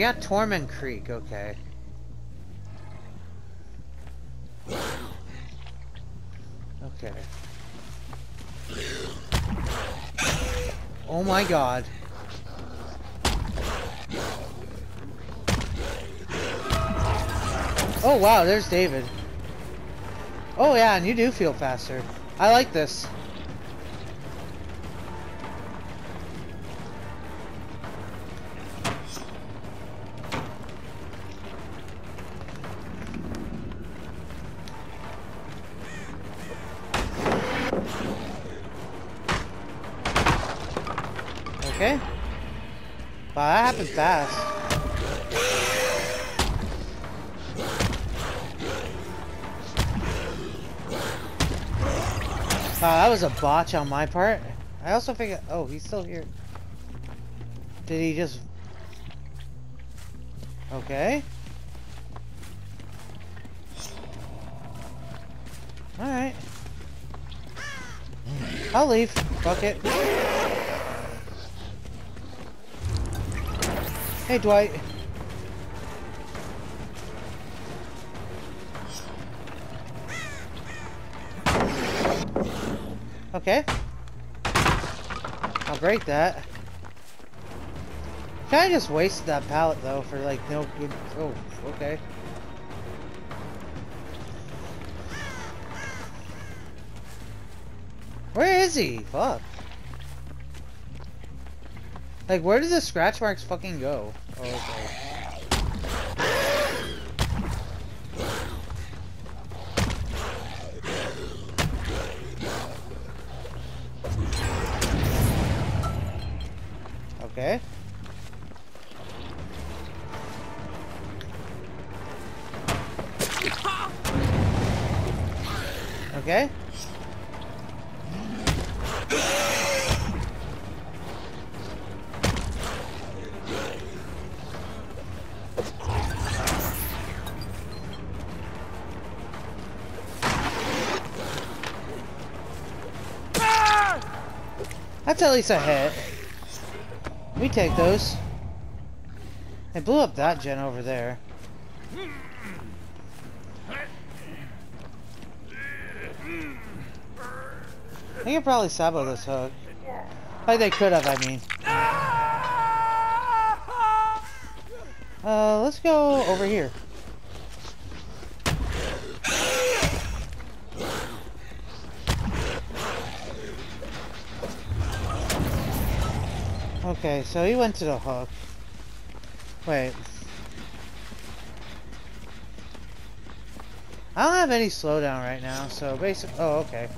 we got Torment Creek, okay. Okay. Oh my god. Oh wow, there's David. Oh yeah, and you do feel faster. I like this. Okay. Wow, that happened fast. Wow, that was a botch on my part. I also figured. Oh, he's still here. Did he just. Okay. Alright. I'll leave. Fuck it. Hey, Dwight. Okay. I'll break that. Kinda just wasted that pallet though for like no good. Oh, okay. Where is he? Fuck. Like, where did the scratch marks fucking go? Oh, okay. Okay. Okay. That's at least a hit. We take those. They blew up that gen over there. They could probably sabo this hook. Like they could have, I mean. Uh, let's go over here. Okay, so he went to the hook. Wait. I don't have any slowdown right now, so basic. Oh, okay.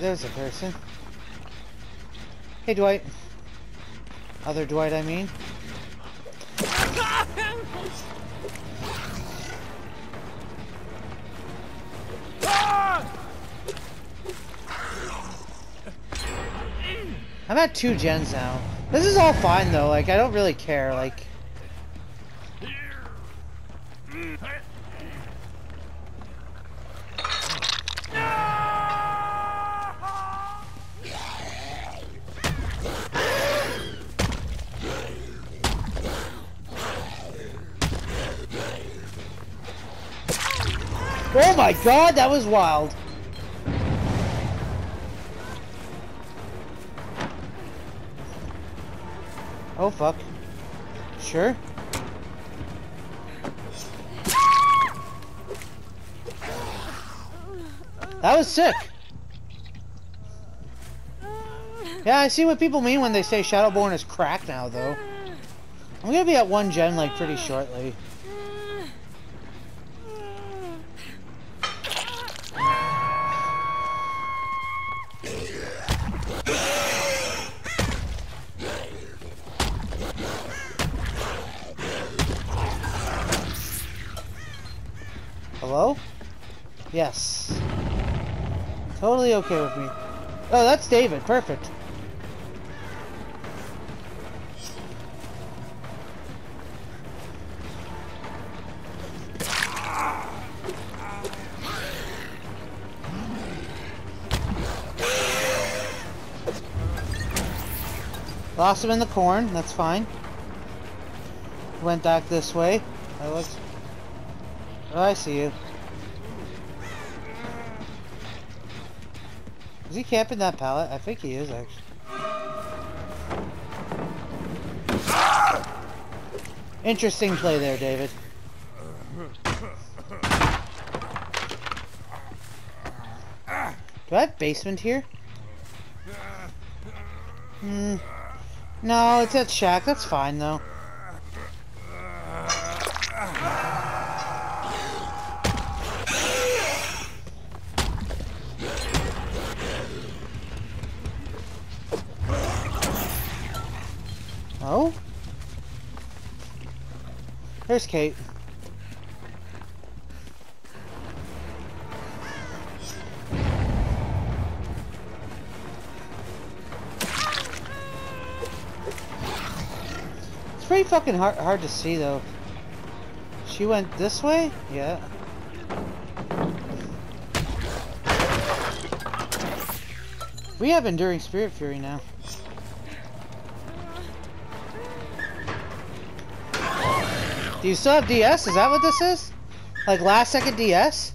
There's a person. Hey, Dwight. Other Dwight, I mean. I'm at two gens now. This is all fine though, like I don't really care, like Oh my god, that was wild. Oh fuck. Sure. That was sick. Yeah, I see what people mean when they say Shadowborn is cracked now, though. I'm gonna be at one gen, like, pretty shortly. Hello? Yes. Totally okay with me. Oh, that's David. Perfect. Lost him in the corn, that's fine. Went back this way. I looked. Oh, I see you. Is he camping that pallet? I think he is, actually. Interesting play there, David. Do I have basement here? Hmm. No, it's at shack. That's fine, though. Oh? There's Kate. It's pretty fucking hard, hard to see though. She went this way? Yeah. We have Enduring Spirit Fury now. Do you still have DS? Is that what this is? Like last second DS?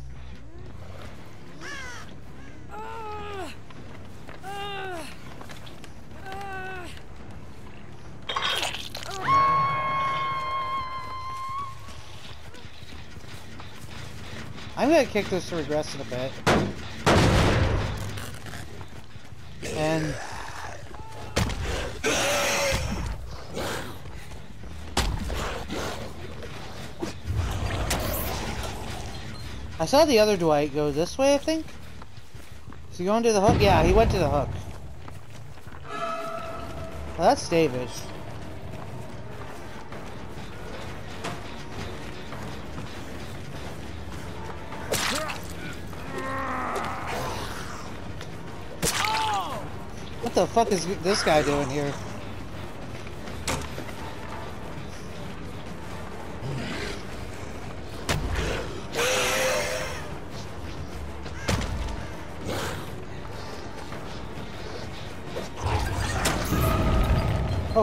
I'm gonna kick this to regress in a bit. And I saw the other Dwight go this way, I think. Is he going to the hook? Yeah, he went to the hook. Well, that's David. What the fuck is this guy doing here?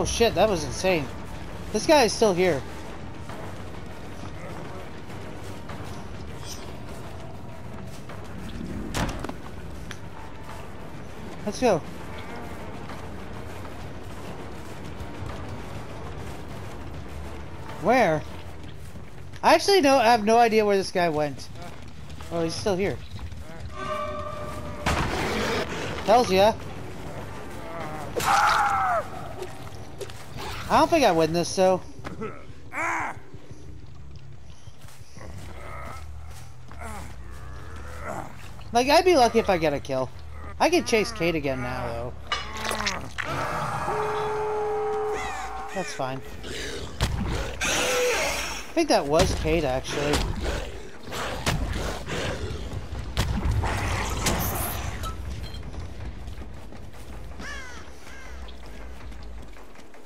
Oh shit, that was insane. This guy is still here. Let's go. Where? I actually don't I have no idea where this guy went. Oh, he's still here. Tells ya. I don't think I win this, though. Like, I'd be lucky if I get a kill. I can chase Kate again now, though. That's fine. I think that was Kate, actually.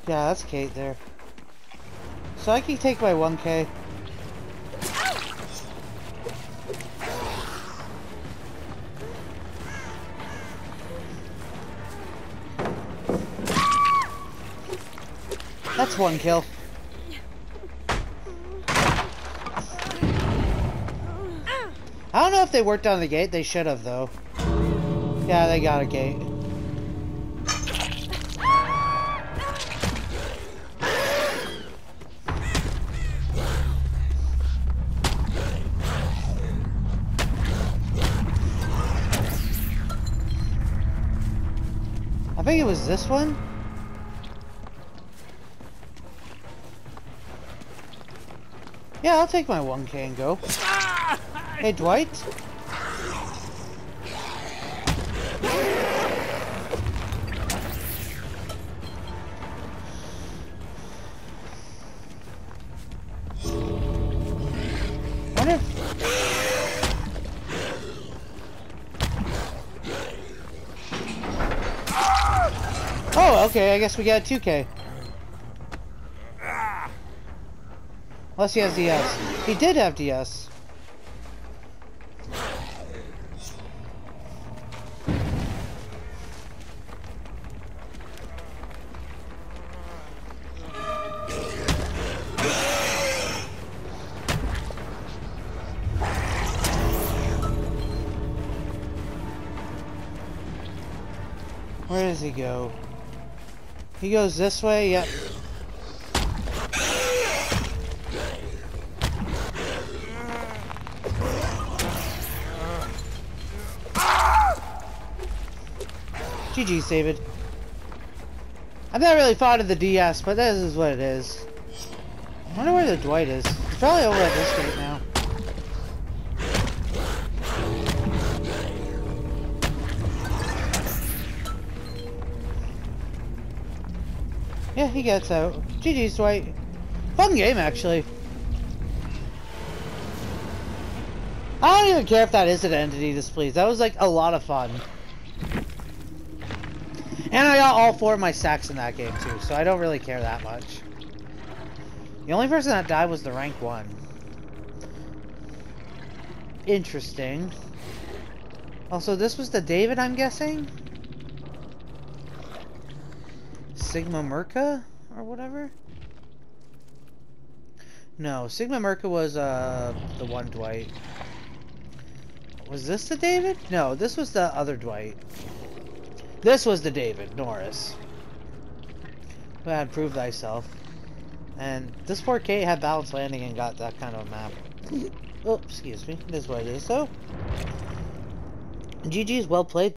Yeah, that's Kate there. So I can take my 1k. That's one kill. I don't know if they worked on the gate. They should have, though. Yeah, they got a gate. Think it was this one. Yeah, I'll take my 1k and go. Ah! Hey, Dwight? Okay, I guess we got a 2K. Unless he has DS. He did have DS. Where does he go? He goes this way, yep. GG, David. I've not really thought of the DS, but this is what it is. I wonder where the Dwight is. He's probably over at this gate now. Yeah, he gets out. GG's, Dwight. Fun game, actually. I don't even care if that is an entity displeased. That was like a lot of fun. And I got all four of my sacks in that game too, so I don't really care that much. The only person that died was the rank one. Interesting. Also, this was the David, I'm guessing? Sigma Merca? Or whatever? No, Sigma Merca was, uh, the one Dwight. Was this the David? No, this was the other Dwight. This was the David Norris. Who had proved thyself. And this poor Kate had balanced landing and got that kind of map. oh, excuse me. This is what it is, though. GG's well played.